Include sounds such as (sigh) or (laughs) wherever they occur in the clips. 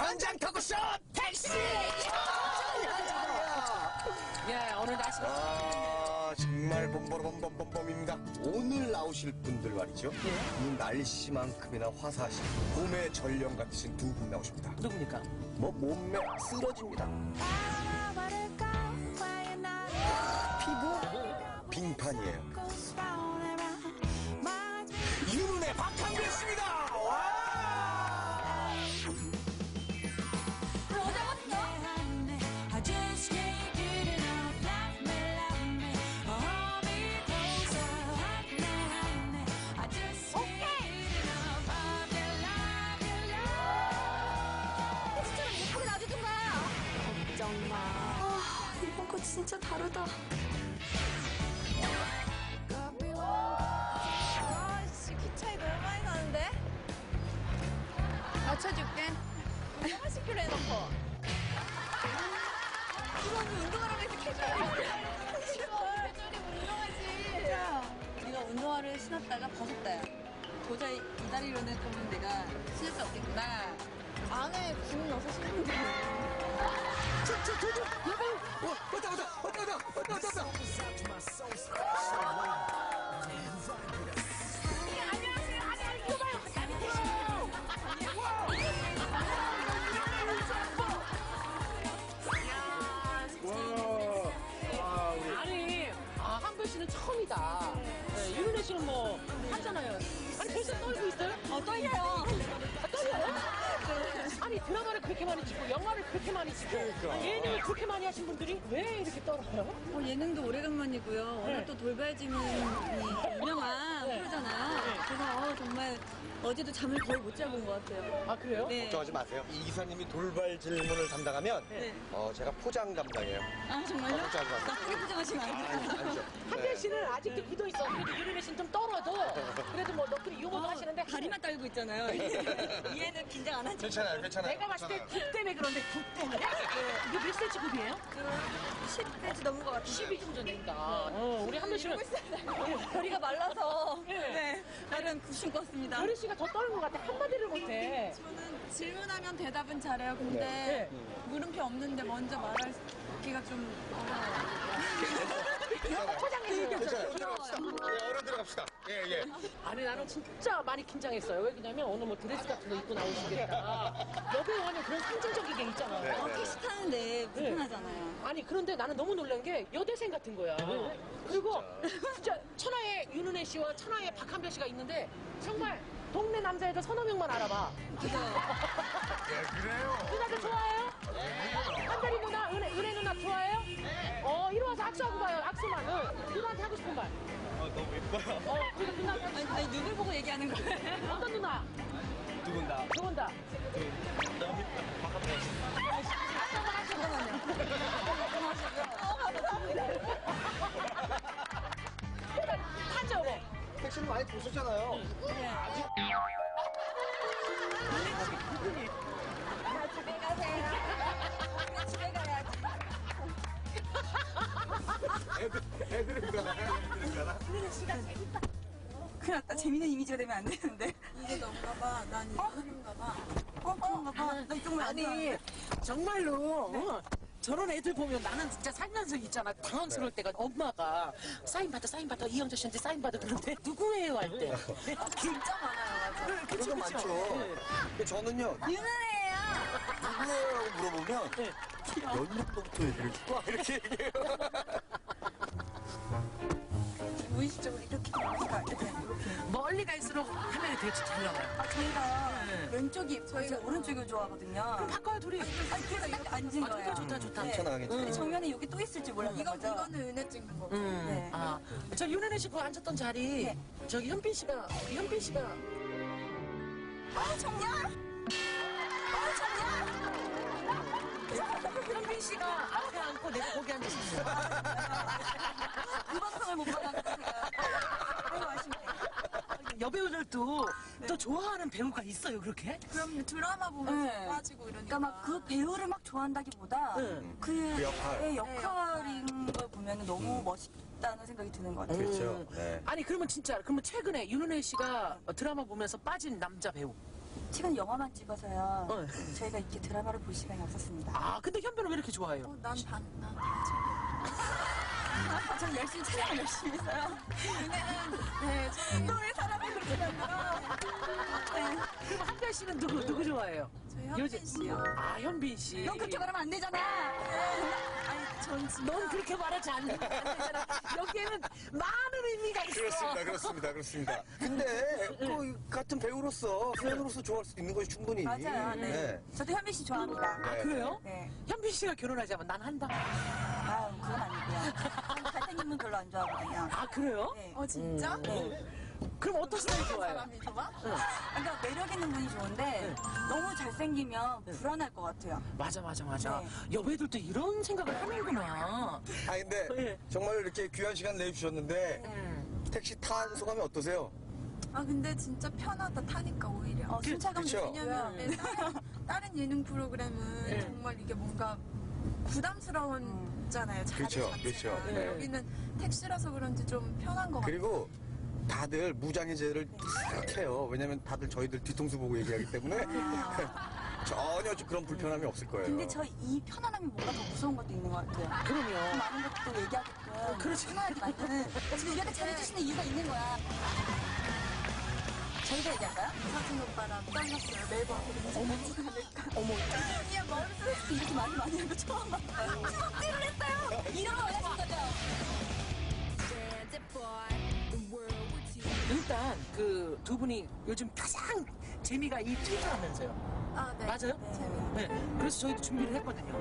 현장 토크쇼 택시! 예, 오늘 날씨가 아, 정말 봄보로봄봄봄봄입니다. 오늘 나오실 분들 말이죠. 이 날씨만큼이나 화사하신 봄의 전령 같으신 두 분 나오십니다. 누굽니까? 뭐 몸매 쓰러집니다. 피부 빙판이에요. 이문의 박 진짜 다르다. 아씨, 키 차이 너무 많이 나는데? 맞춰줄게. 80kg 해놓고. 그럼 운동하라고 해서 캐주얼. 캐주얼이 운동하지. 내가 운동화를 신었다가 벗었다. 야 도저히 이 다리로는 좀 내가 신을 수 없겠구나. 안에 균 넣어서 신 어. 아니, 아, 한별 씨는 처음이다. 네, 윤은혜 씨는 뭐, 하잖아요. 아니, 벌써 떨고 있어요? 어. 아, 떨려요? 드라마를 그렇게 많이 찍고, 영화를 그렇게 많이 찍고, 예능을 그렇게 많이 하신 분들이 왜 이렇게 떨어요? 어, 예능도 오래간만이고요. 워낙 네. 또 돌발지문이 유명한 네. 프로잖아요. 그래서 어, 정말 어제도 잠을 거의 못 자본 것 같아요. 아, 그래요? 네. 걱정하지 마세요. 이 기사님이 돌발 질문을 담당하면 네. 어, 제가 포장 담당해요. 아 정말요? 어, 걱정하지 마세요. 나쁘게 포장하시면 안 돼요. 아니, 아니죠. 한별 씨는 아직도 굳어 있어. 그래도 윤은혜 씨는 좀 떨어도, 그래도 뭐, 너끼리 유머도 하시는데. 다리만 딸고 있잖아요. (laughs) 얘는 긴장 안 하죠. 괜찮아요, 괜찮아요. 내가 봤을 때 괜찮아요. 굽 때문에 그런데 굽 때문에? 이게 몇 센치 굽이에요? 10cm 넘은 것 같아요. 12 정도 된다. 어, 우리 한별 씨는. 다리가 말라서 네. 네, 다른 굽신 것 같습니다. 별이 씨가 더 떨는 것 같아. 한마디를 못해. 저는 질문하면 대답은 잘해요. 근데 네. 물음표 없는데 먼저 말하기가 좀 (laughs) 포장해줘요. 괜찮아요. 들어갑시다. 예, 얼른 들어갑시다. 예, 예. 아니, 나는 진짜 많이 긴장했어요. 왜냐면 오늘 뭐 드레스 같은 거 입고 나오시겠다. 여배우 하면 그런 상징적인 게 있잖아. 네. 어, 택시 타는데 불편하잖아요. 아니, 그런데 나는 너무 놀란 게 여대생 같은 거야. 그리고 진짜 천하의 윤은혜 씨와 천하의 박한별 씨가 있는데 정말 동네 남자애들 서너 명만 알아봐. 예, 그래요. 누나들 좋아해요? 한별이 누나, 은혜, 은혜 누나 좋아해요? 어, 이리 와서 악수하고 가요, 악수만. 응. 누나한테 하고 싶은 말. 아, 너무 예뻐요. 어, 그리고 누나한테 하고 아니, 아니 누굴 보고 얘기하는 거예요? 어떤 누나? 두분 다. 두 분 다. 너무 예뻐요. 바깥에. 하죠, 뭐. 택시는 많이 보셨잖아요. 집에 애들, 애들은 가나요? 애들은 가나? 큰일 났다. 재밌는 이미지가 되면 안 되는데. 이게 너인가 봐. 난 이거 하는가 봐. 어? 그런가 봐. 나 이쪽 말안 아니, 정말로. 어, 저런 애들 보면 나는 진짜 살면서 있잖아. 당황스러울 때가 엄마가 사인 받아, 사인 받아. 이영자 씨한테 사인 받아. 그런데 (laughs) 누구예요? 할 때. 진짜 많아요. 맞아. 네, 그쵸, 그런 거. 많죠. 네. 근데 저는요, 유나예요. 누구예요? 라고 물어보면, 네. 몇 년도부터 줄까? (laughs) 이렇게 얘기해요. 멀리 갈수록 화면이 되게 잘 나와요. 아, 저희가 왼쪽이 저희가 오른쪽을 좋아하거든요. 바꿔요, 둘이. 아니 그래서 이렇게 앉은 아, 거예요. 좋다, 좋다, 좋다. 네. 괜찮아, 괜찮아. 근데 정면에 여기 또 있을지 몰랐던 이거, 거죠. 이거는 은혜 찍는 거고. 음. 네. 아, 저 윤은혜 씨그 앉았던 자리, 네. 저기 현빈 씨가, 현빈 씨가. 아 정말? 아 정말? 현빈 씨가 앞에 앉고 내가 거기 앉았었어. 그 방송을 못 받았어요. 여배우들도 또 좋아하는 배우가 있어요, 그렇게? 그럼 드라마 보면서 네. 빠지고 이러니까. 그러니까 막 그 배우를 막 좋아한다기보다 네. 그그 역할. 의 역할인 걸 보면 너무 멋있다는 생각이 드는 것 같아요. 그렇죠. 네. 아니, 그러면 진짜, 그러면 최근에 윤은혜 씨가 드라마 보면서 빠진 남자 배우. 최근 영화만 찍어서요. 어. 저희가 이렇게 드라마를 볼 시간이 없었습니다. 아 근데 현빈은 왜 이렇게 좋아해요? 어, 난다난다 아, 저는 열심히 촬영을 열심히 했어요. 네, 또왜 한별 씨는 누구 누구 좋아해요? 저희 현빈 씨요. 아 현빈 씨. 넌 그렇게 말하면 안 되잖아. 아니 전 진짜 넌 그렇게 말하지 않는 안 되잖아. 여기에는 많은 의미가 있어. 그렇습니다, 그렇습니다, 그렇습니다. 근데 그 같은 배우로서 수연으로서 좋아할 수도 있는 것이 충분히. 맞아요. 네. 저도 현빈 씨 좋아합니다. 아 네. 그래요? 네. 현빈 씨가 결혼하자면 난 한다. 아, 그건 아니고요. 분 별로 안 좋아하거든요. 아 그래요? 네. 어 진짜? 네. 그럼 어떤 스타일 좋아해요? 사람이 좋아? 그러니까 매력 있는 분이 좋은데 너무 잘생기면 불안할 것 같아요. 맞아 맞아 맞아. 네. 여배들도 이런 생각을 하는구나. 아 근데 네. 정말 이렇게 귀한 시간 내주셨는데 음. 택시 탄 소감이 어떠세요? 아 근데 진짜 편하다 타니까 오히려. 어, 순차감 그쵸? 왜냐면 네, 다른, 다른 예능 프로그램은 네. 정말 이게 뭔가 부담스러운 잖아요. 자리 그쵸, 자체가. 그쵸. 네. 여기는 택시라서 그런지 좀 편한 것 같아요. 그리고 다들 무장해제를 싹 해요. 왜냐면 다들 저희들 뒤통수 보고 얘기하기 때문에 (laughs) 전혀 그런 불편함이 없을 거예요. 근데 저 이 편안함이 뭔가 더 무서운 것도 있는 것 같아요. 그럼요. 많은 것도 얘기하게끔 그렇지. 편안하게 만드는 지금 우리한테 잘해주시는 이유가 있는 거야. 저희가 얘기할까요? 사진 오빠랑 떨렸어요. 매번 어머 어머. 그냥 머릿속에서 이렇게 많이 많이 하는 거 처음 봤어요. 분이 요즘 가장 재미가 이 트위터라면서요. 아 네. 맞아요? 재미. 네. 그래서 저희도 준비를 했거든요.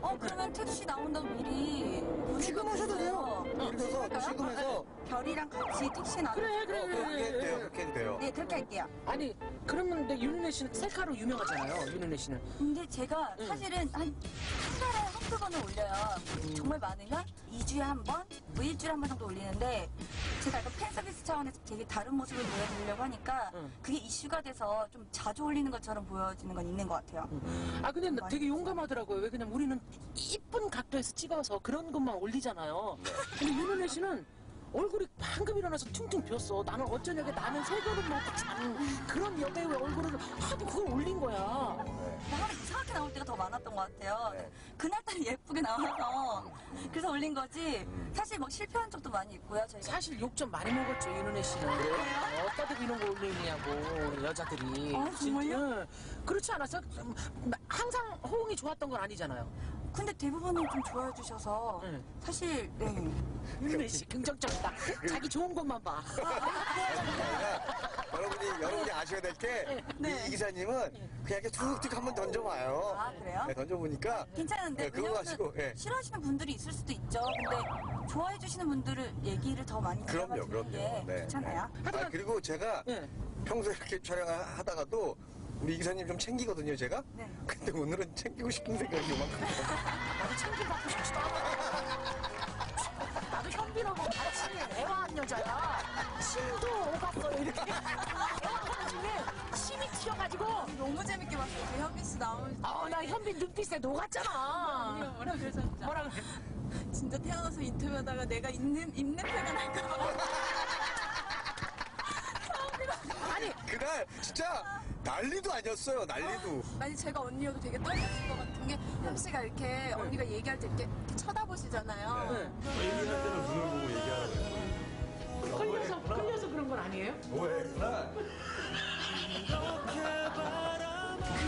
어, 그러면 택시 나온다고 미리 지금 하셔도 돼요. 그래서 지금 해서 별이랑 같이 택시 나온 그래 그래 어, 그래. 그렇게 해도 돼요. 그렇게 해도 돼요. 네, 그렇게 할게요. 아니 그러면 근데 윤은혜 씨는 셀카로 유명하잖아요. 윤은혜 씨는. 근데 제가 사실은 한, 한 달에 한두 번은 올려요. 정말 많으면 2주에 한 번, 뭐 일주일에 한 번 정도 올리는데 제가 약간 팬 서비스 차원에서 되게 다른 모습을 보여드리려고 하니까 응. 그게 이슈가 돼서 좀 자주 올리는 것처럼 보여지는 건 있는 것 같아요. 아 근데 나 되게 용감하더라고요. 왜 그냥 우리는 이쁜 각도에서 찍어서 그런 것만 올리잖아요. 근데 윤은혜 씨는 얼굴이 방금 일어나서 퉁퉁 비었어. 나는 어쩌냐게 나는 세계를 먹고 자는 그런 여배우의 얼굴을 하도 그걸 올린 거야. 하루 이상하게 나올 때가 더 많았던 것 같아요. 네. 그날따라 예쁘게 나와서 그래서 올린 거지. 사실 막 실패한 적도 많이 있고요. 저희가 사실 욕 좀 많이 먹었죠 윤은혜 씨는. 어디다 대고 이런 거 올리냐고 여자들이. 아, 정말요? 응. 그렇지 않았어? 음, 항상 호응이 좋았던 건 아니잖아요. 근데 대부분은 좀 좋아해 주셔서 응. 사실 네. 윤은혜 씨 긍정적이다. (laughs) 자기 좋은 것만 봐. 여러분이 여러분이 아셔야 될게 네. 이 기사님은 그냥 이렇게 툭툭 한번 던져봐요. 아, 그래요? 네, 던져보니까 괜찮은데 네, 그거 왜냐면은 가지고 예. 싫어하시는 분들이 있을 수도 있죠. 근데 좋아해 주시는 분들을 얘기를 더 많이 그럼요, 들어가 그럼요. 게 괜찮아요. 네. 아, 그리고 제가 네. 평소에 이렇게 촬영하다가도 우리 이 기사님 좀 챙기거든요, 제가. 네. 근데 오늘은 챙기고 싶은 생각이 요만큼. 나도 챙김 받고 싶지도 않아. 나도 현빈하고 같이 애화한 여자야. 심도 오갔어요, 이렇게. 애화하는 중에 심이 튀어가지고. 너무 재밌게 봤어요. 그 현빈 씨 나오는 아, 나 현빈 눈빛에 녹았잖아. 뭐라 그러셨죠? 뭐라 그래? 진짜 태어나서 인터뷰하다가 내가 입냄, 입냄새가 날까봐. (laughs) 아니, 그날 진짜 난리도 아니었어요, 난리도. 아니 제가 언니여도 되게 떨렸을 것 같은 게 현 씨가 이렇게 언니가 얘기할 때 이렇게, 이렇게 쳐다보시잖아요. 네. 얘기할 때는 눈을 보고 얘기하는 끌려서, 끌려서 그런 건 아니에요? 오해구나.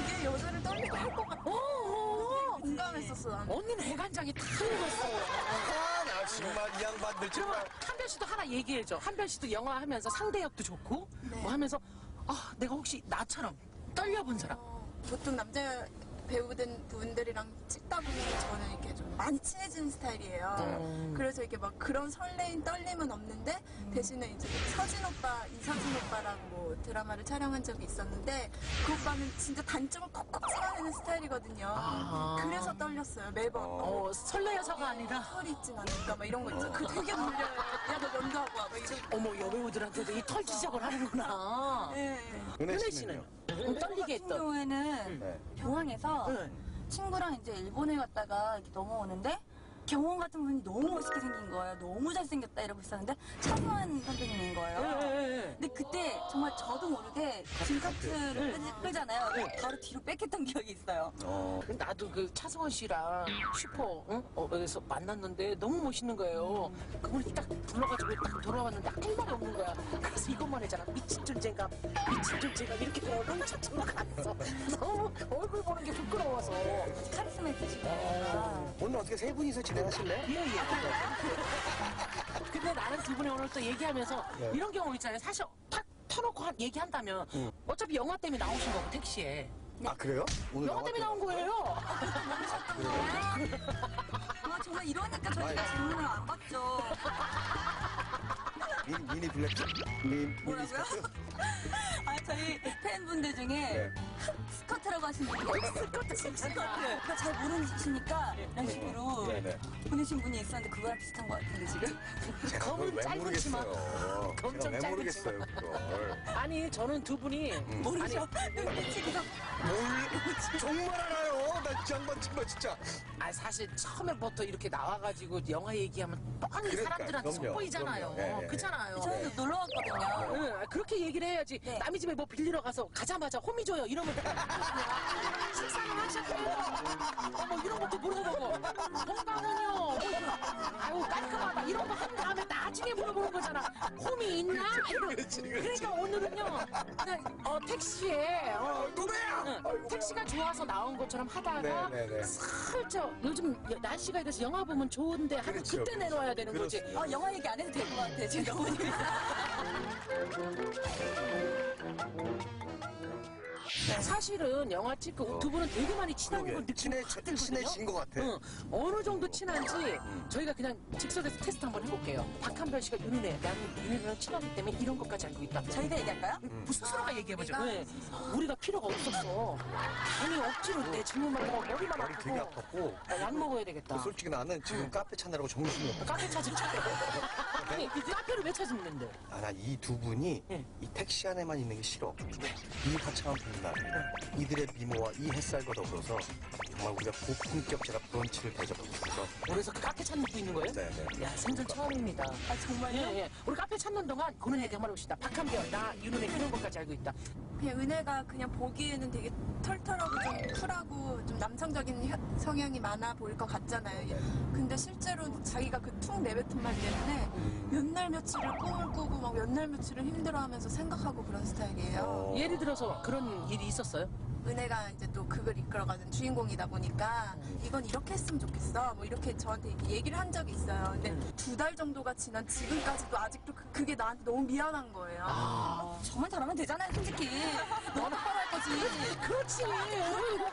그게 여자를 떨리게 할 것 같아. 어, 어, 어. 공감했었어 나는. 언니는 해간장이 다 익었어. 아, 나 정말 이 양반들 그러면 정말. 한별 씨도 하나 얘기해줘. 한별 씨도 영화 하면서 상대 역도 좋고, 뭐 하면서, 아, 내가 혹시 나처럼 떨려본 사람. 어, 보통 남자 배우된 분들이랑 찍다 보면 저는 이렇게 좀 많이 친해지는 스타일이에요. 음. 그래서 이렇게 막 그런 설레임 떨림은 없는데 대신에 이제 서진 오빠, 이서진 오빠랑 뭐 드라마를 촬영한 적이 있었는데 그 오빠는 진짜 단점을 콕콕 찍어내는 스타일이거든요. 아. 그래서 떨렸어요 매번. 어, 설레여서가 아니라. 털이 있진 않을까 막 이런 거 있죠. 그 되게 놀려요. 야너 면도하고 와. 막 이런. 어머, 여배우들한테도 이 털 지적을 하는구나. 네. 은혜 은혜 씨는요? 씨는 좀 떨리게 같은 했던. 경우에는 네. 공항에서 응. 친구랑 이제 일본에 갔다가 이렇게 넘어오는데 경원 같은 분이 너무 멋있게 생긴 거예요. 너무 잘생겼다 이러고 있었는데 차승원 선배님인 거예요. 예, 예, 예. 근데 그때 정말 저도 모르게 짐카트를 끄- 끌잖아요. 바로 뒤로 뺏겼던 기억이 있어요. 어. 나도 그 차승원 씨랑 슈퍼 응? 어, 에서 만났는데 너무 멋있는 거예요. 그분이 딱 불러가지고 딱 돌아왔는데 할 말이 없는 거야. 그래서 이것만 했잖아. 미친 존재감, 미친 존재감 이렇게 얼른 차츰 갔어. 너무 얼굴 보는 게 부끄러워서. 카리스마 있으시고. 오늘 어떻게 세 분이서 하실래요? 예, 예. 근데 나는 두 분이 오늘 또 얘기하면서 이런 경우 있잖아요. 사실 탁 터놓고 한, 얘기한다면 어차피 영화 때문에 나오신 거고 택시에. 아 그래요? 오늘 영화 때문에 나온 거예요. 아, 정말 이러니까 저희가 질문을 안 받죠. 미니, 미니 블랙 미니 뭐라고요? (laughs) 아, 저희 팬분들 중에 네. 스커트라고 하시는 분이 스커트, 스커트. 그거 잘 모르시니까 이런 식으로 네 네. 보내신 분이 있었는데 그거랑 비슷한 것 같은데 지금. 제가 검은 그걸 왜 짧은 치마. 모르겠어요. 검은 제가 왜 짧은 모르겠어요 그걸. 아니 저는 두 분이 모르죠? 눈빛이 (laughs) 뭘 정말 알아요. 나 양반 정말 진짜. 아 사실 처음에부터 이렇게 나와가지고 영화 얘기하면 뻔히 그러니까, 사람들한테 그럼요, 속보이잖아요. 그럼요. 예, 예. 그렇잖아요. 저희도 놀러 왔거든요. 응, 아, 그렇게 얘기를 해야지. 네. 남의 집에 뭐 빌리러 가서 가자마자 홈이 줘요. 이러면 식사는 하셨고요. 어, 뭐 이런 것도 물어보고. 깔끔하다. 이런 거 한 다음에 나중에 물어보는 거잖아. 홈이 있나? 그렇지, 그렇지. 그러니까 오늘은요. 그냥, 어, 택시에 어, 누구야? 응, 택시가 좋아서 나온 것처럼 하다가 네, 네, 네. 살짝 요즘 여- 날씨가 이래서 영화 보면 좋은데 하고 그렇죠, 그때 그렇죠. 내놓아야 되는 거지. 그렇습니다. 아, 영화 얘기 안 해도 될 것 같아, 제가 보니까. (laughs) 사실은 영화 찍고 두 분은 되게 많이 친한 걸 그러게. 느끼는 친해. 친해진 것 같아. 응. 어느 정도 친한지 저희가 그냥 즉석에서 테스트 한번 해볼게요. 박한별 씨가 윤은혜, 나는 윤은혜랑 친하기 때문에 이런 것까지 알고 있다. 저희가 얘기할까요? 뭐 스스로가 얘기해보죠. 네. 우리가 필요가 없었어. 아니 억지로 내 질문만 하고 머리만 머리 되게 아프고 아팠고. 나 약 먹어야 되겠다. 솔직히 나는 지금 카페 찾느라고 정신이 없어. 카페 찾으면 (laughs) 아니 카페를 왜 찾는데? 아, 나이두 분이 예. 이 택시 안에만 있는 게 싫어. 이 화창한 봄날, 이들의 미모와 이 햇살과 더불어서 정말 우리가 고품격 제가 브런치를 대접하고 싶어서. 그래서 그 카페 찾는 분 있는 거예요? 네, 네. 야 생전 처음입니다. 아, 정말요? 예, 예. 우리 카페 찾는 동안 그런 얘기 한번 해봅시다. 박한별, 나 윤은혜 이런 것까지 알고 있다. 그냥 은혜가 그냥 보기에는 되게 털털하고 좀 쿨하고 좀 남성적인 혀- 성향이 많아 보일 것 같잖아요. 근데 실제로 자기가 그 툭 내뱉은 말 때문에 몇 날 며칠을 꿈을 꾸고 막 몇 날 며칠을 힘들어하면서 생각하고 그런 스타일이에요. 어. 예를 들어서 그런 일이 있었어요? 은혜가 이제 또 그걸 이끌어가는 주인공이다 보니까 이건 이렇게 했으면 좋겠어. 뭐 이렇게 저한테 이렇게 얘기를 한 적이 있어요. 근데 두 달 정도가 지난 지금까지도 아직도 그, 그게 나한테 너무 미안한 거예요. 아. 저만 잘하면 되잖아요, 솔직히. 너무 뻔할 거지. 그렇지.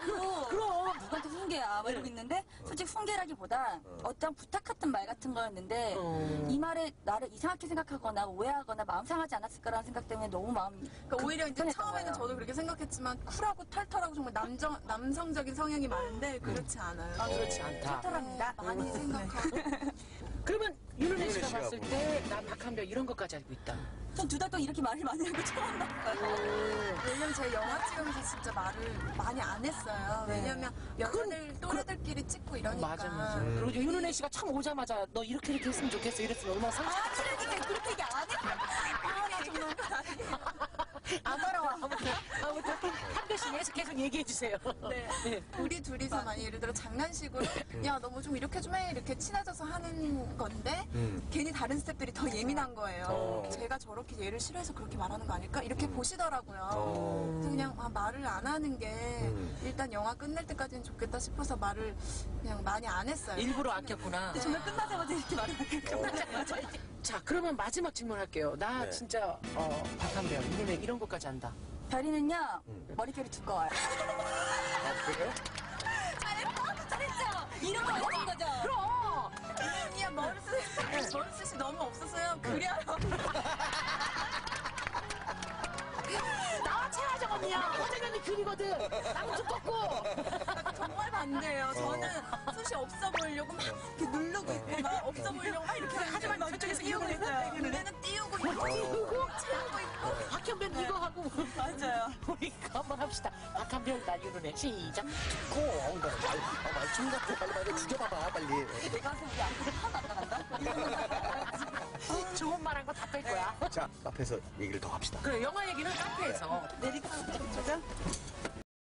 그럼. 그럼. 누구한테 훈계야, 막 이러고 있는데, 솔직히 훈계라기보다 어떤 부탁 같은 말 같은 거였는데, 어. 이 말에 나를 이상하게 생각하거나 오해하거나 마음 상하지 않았을까라는 생각 때문에 너무 마음이. 그러니까 오히려 이제 불편했던 처음에는 거예요. 저도 그렇게 생각했지만 쿨하고 털털하고 정말 남정, 남성적인 성향이 많은데 그렇지 않아요. 아, 그렇지 않다. 털털합니다. 네, 많이 생각하고 그러면 윤은혜 윤은혜 씨가 봤을 뭐. 때난 박한별 이런 것까지 알고 있다. 전 두 달 동안 이렇게 말을 많이 하고 처음 봤어요. 왜냐면 제가 영화 찍으면서 진짜 말을 많이 안 했어요. 왜냐면 여자들 또래들끼리 찍고 이러니까. 맞아, 맞아. 그리고 이제 윤은혜 씨가 처음 오자마자 너 이렇게 이렇게 했으면 좋겠어. 이랬으면 얼마나 상처. 아, 그렇게 그렇게 얘기 안 해? 아, 나 정말. (laughs) 안 따라와. 아무튼, 아무튼 한별 씨 계속 계속 얘기해 주세요. 네. 네. 우리 둘이서 많이 예를 들어 장난식으로 야 너무 좀 이렇게 좀 해 이렇게 친해져서 하는 건데 음. 괜히 다른 스태프들이 더 예민한 거예요. 어. 제가 저렇게 얘를 싫어해서 그렇게 말하는 거 아닐까 이렇게 보시더라고요. 어. 그래서 그냥 아, 말을 안 하는 게 음. 일단 영화 끝날 때까지는 좋겠다 싶어서 말을 그냥 많이 안 했어요. 일부러 아꼈구나. 정말 끝나자마자 이렇게 말을 하니까. 자, 그러면 마지막 질문할게요. 나 네. 진짜 어, 박한별, 윤은혜 이런 것까지 안다. 별이는요, 머릿결이 두꺼워요. (laughs) 아, 그래요? 잘했어? 잘했죠? 이런 거 하는 거죠? 그럼. 아니야 머리숱 머리숱이 너무 없었어요. 그래요. (laughs) 나와 최하정 언니야. 허정연이 그리거든. 나무 두껍고. 정말 안 돼요. 저는 숱이 없어 보이려고 막 이렇게 누르고 있고 막 없어 보이려고 막 이렇게 하지만 막 저쪽에서 띄우고 있어요. 있어요. 눈에는 띄우고 있고 채우고 있고 박현변 이거 하고 맞아요. (laughs) 우리 한번 합시다. 박한별 나 이러네. 시작. 고 엉덩이 말, 아, 말좀 같아 빨리 빨리 죽여봐봐 빨리 내가 하나도 안 나간다? (laughs) 좋은 말 한 거 다 뺄 거야. 자 앞에서 얘기를 더 합시다 그래 영화 얘기는 카페에서. 내리카 저죠?